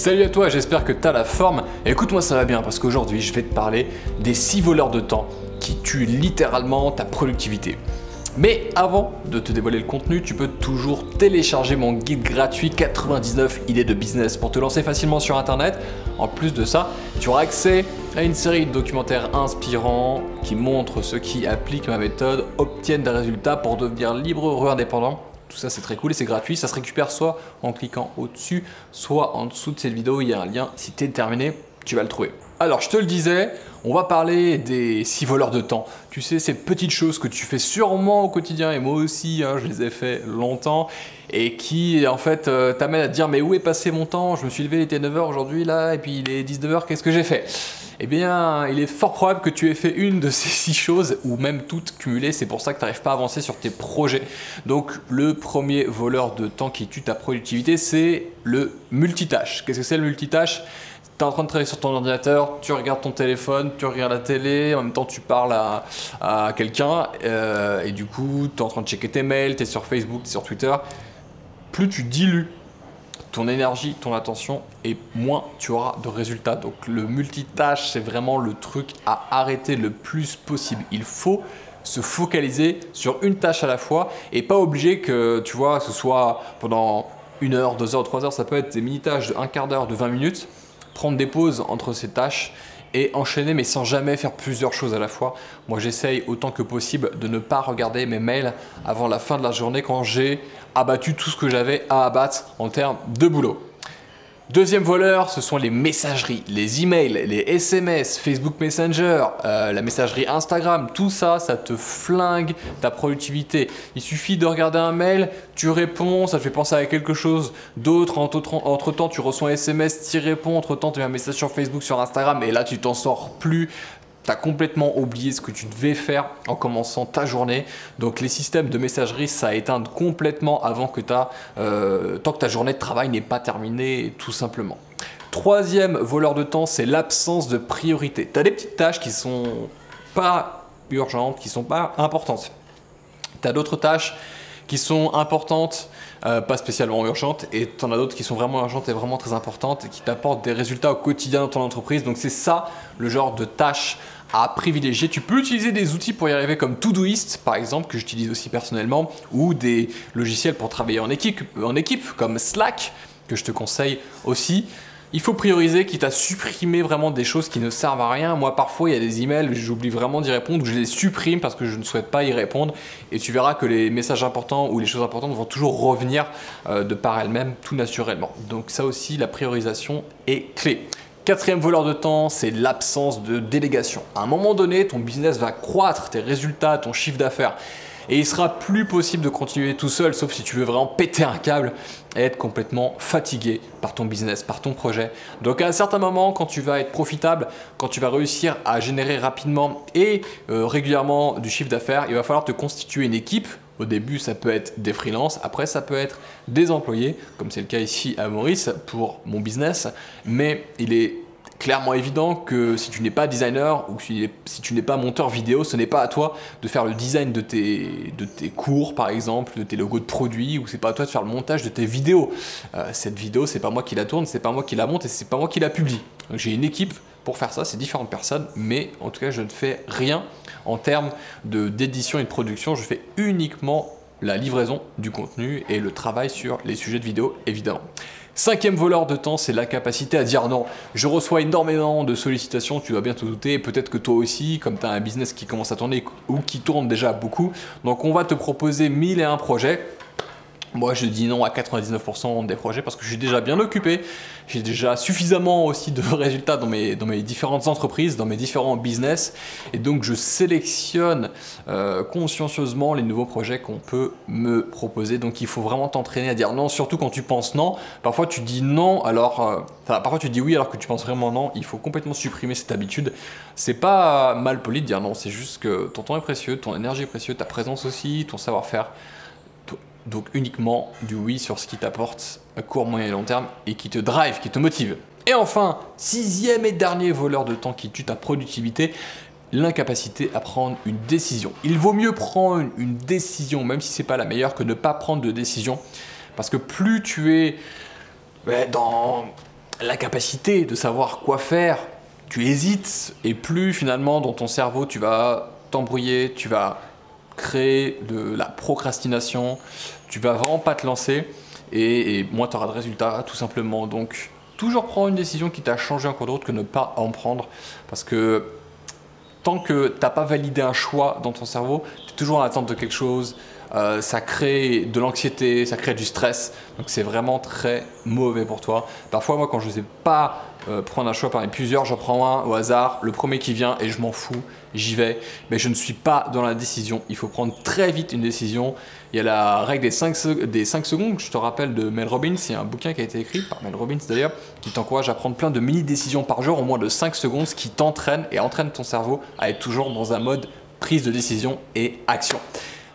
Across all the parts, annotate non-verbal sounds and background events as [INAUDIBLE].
Salut à toi, j'espère que tu as la forme. Écoute-moi, ça va bien parce qu'aujourd'hui, je vais te parler des 6 voleurs de temps qui tuent littéralement ta productivité. Mais avant de te dévoiler le contenu, tu peux toujours télécharger mon guide gratuit 99 idées de business pour te lancer facilement sur internet. En plus de ça, tu auras accès à une série de documentaires inspirants qui montrent ceux qui appliquent ma méthode obtiennent des résultats pour devenir libre, heureux, indépendant tout ça c'est très cool et c'est gratuit. Ça se récupère soit en cliquant au-dessus, soit en dessous de cette vidéo. Il y a un lien. Si tu es terminé, tu vas le trouver. Alors, je te le disais, on va parler des six voleurs de temps. Tu sais, ces petites choses que tu fais sûrement au quotidien, et moi aussi, hein, je les ai fait longtemps, et qui, en fait, euh, t'amènent à dire, mais où est passé mon temps? Je me suis levé, il était 9h aujourd'hui, là, et puis il est 19h, qu'est-ce que j'ai fait? Eh bien, il est fort probable que tu aies fait une de [LAUGHS] ces six choses, ou même toutes cumulées, c'est pour ça que tu n'arrives pas à avancer sur tes projets. Donc, le premier voleur de temps qui tue ta productivité, c'est le multitâche. Qu'est-ce que c'est le multitâche? Tu es en train de travailler sur ton ordinateur, tu regardes ton téléphone, tu regardes la télé, en même temps tu parles à, quelqu'un, euh, et du coup tu es en train de checker tes mails, tu es sur Facebook, tu es sur Twitter. Plus tu dilues ton énergie, ton attention, et moins tu auras de résultats. Donc le multitâche, c'est vraiment le truc à arrêter le plus possible. Il faut se focaliser sur une tâche à la fois et pas obligé que tu vois, ce soit pendant une heure, deux heures, trois heures, ça peut être des mini-tâches de un quart d'heure, de 20 minutes, prendre des pauses entre ces tâches et enchaîner mais sans jamais faire plusieurs choses à la fois. Moi j'essaye autant que possible de ne pas regarder mes mails avant la fin de la journée quand j'ai abattu tout ce que j'avais à abattre en termes de boulot. Deuxième voleur, ce sont les messageries, les emails, les SMS, Facebook Messenger, euh, la messagerie Instagram, tout ça, ça te flingue ta productivité. Il suffit de regarder un mail, tu réponds, ça te fait penser à quelque chose d'autre, entre, temps tu reçois un SMS, tu réponds, entre temps tu as un message sur Facebook, sur Instagram, et là tu t'en sors plus as complètement oublié ce que tu devais faire en commençant ta journée. Donc les systèmes de messagerie, ça a éteindre complètement avant que ta, euh, tant que ta journée de travail n'est pas terminée, tout simplement. Troisième voleur de temps, c'est l'absence de priorité. Tu as des petites tâches qui sont pas urgentes, qui sont pas importantes. Tu as d'autres tâches qui sont importantes, euh, pas spécialement urgentes, et tu en as d'autres qui sont vraiment urgentes et vraiment très importantes qui t'apportent des résultats au quotidien dans ton entreprise. Donc c'est ça le genre de tâches à privilégier. Tu peux utiliser des outils pour y arriver comme Todoist par exemple, que j'utilise aussi personnellement, ou des logiciels pour travailler en équipe, en équipe comme Slack, que je te conseille aussi. Il faut prioriser, quitte à supprimer vraiment des choses qui ne servent à rien. Moi, parfois, il y a des emails, j'oublie vraiment d'y répondre, ou je les supprime parce que je ne souhaite pas y répondre. Et tu verras que les messages importants ou les choses importantes vont toujours revenir euh, de par elles-mêmes, tout naturellement. Donc ça aussi, la priorisation est clé. Quatrième voleur de temps, c'est l'absence de délégation. À un moment donné, ton business va croître, tes résultats, ton chiffre d'affaires et il sera plus possible de continuer tout seul, sauf si tu veux vraiment péter un câble et être complètement fatigué par ton business, par ton projet. Donc à un certain moment, quand tu vas être profitable, quand tu vas réussir à générer rapidement et euh, régulièrement du chiffre d'affaires, il va falloir te constituer une équipe au début, ça peut être des freelances, après, ça peut être des employés, comme c'est le cas ici à Maurice pour mon business. Mais il est clairement évident que si tu n'es pas designer ou si, tu n'es pas monteur vidéo, ce n'est pas à toi de faire le design de tes, cours par exemple, de tes logos de produits, ou c'est pas à toi de faire le montage de tes vidéos. Euh, cette vidéo, c'est pas moi qui la tourne, c'est pas moi qui la monte et c'est pas moi qui la publie. j'ai une équipe pour faire ça, c'est différentes personnes, mais en tout cas je ne fais rien en termes d'édition et de production, je fais uniquement la livraison du contenu et le travail sur les sujets de vidéo évidemment. Cinquième voleur de temps, c'est la capacité à dire non. Je reçois énormément de sollicitations, tu dois bien te douter, peut-être que toi aussi, comme tu as un business qui commence à tourner ou qui tourne déjà beaucoup. Donc on va te proposer mille et un projets moi, je dis non à 99% des projets parce que je suis déjà bien occupé. J'ai déjà suffisamment aussi de [LAUGHS] résultats dans mes, différentes entreprises, dans mes différents business. Et donc, je sélectionne euh, consciencieusement les nouveaux projets qu'on peut me proposer. Donc, il faut vraiment t'entraîner à dire non, surtout quand tu penses non. Parfois, tu dis non, alors. Euh, parfois, tu dis oui alors que tu penses vraiment non. Il faut complètement supprimer cette habitude. C'est pas mal poli de dire non, c'est juste que ton temps est précieux, ton énergie est précieuse, ta présence aussi, ton savoir-faire. Donc uniquement du oui sur ce qui t'apporte à court, moyen et long terme et qui te drive, qui te motive. Et enfin, sixième et dernier voleur de temps qui tue ta productivité, l'incapacité à prendre une décision. Il vaut mieux prendre une décision, même si c'est pas la meilleure, que ne pas prendre de décision. Parce que plus tu es dans la capacité de savoir quoi faire, tu hésites, et plus finalement dans ton cerveau tu vas t'embrouiller, tu vas créer de la procrastination, tu vas vraiment pas te lancer, et, moins tu auras de résultats tout simplement. Donc toujours prendre une décision qui t'a changé encore d'autre que ne pas en prendre, parce que tant que tu n'as pas validé un choix dans ton cerveau, toujours en attente de quelque chose, euh, ça crée de l'anxiété, ça crée du stress. Donc c'est vraiment très mauvais pour toi. Parfois, moi, quand je ne sais pas euh, prendre un choix parmi plusieurs, j'en prends un au hasard, le premier qui vient et je m'en fous, j'y vais. Mais je ne suis pas dans la décision. Il faut prendre très vite une décision. Il y a la règle des 5, des 5 secondes, je te rappelle, de Mel Robbins. C'est un bouquin qui a été écrit par Mel Robbins d'ailleurs, qui t'encourage à prendre plein de mini-décisions par jour, au moins de 5 secondes, ce qui t'entraîne et entraîne ton cerveau à être toujours dans un mode prise de décision et action.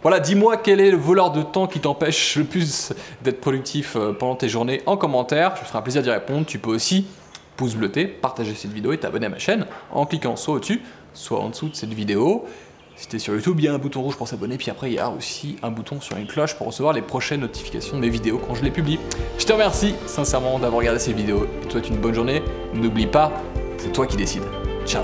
Voilà, dis-moi quel est le voleur de temps qui t'empêche le plus d'être productif euh, pendant tes journées en commentaire. Je ferai un plaisir d'y répondre. Tu peux aussi pouce bleuté, partager cette vidéo et t'abonner à ma chaîne en cliquant soit au-dessus, soit en dessous de cette vidéo. Si t'es sur YouTube, il y a un bouton rouge pour s'abonner, puis après il y a aussi un bouton sur une cloche pour recevoir les prochaines notifications de mes vidéos quand je les publie. Je te remercie sincèrement d'avoir regardé ces vidéos et te souhaite une bonne journée. N'oublie pas, c'est toi qui décides. Ciao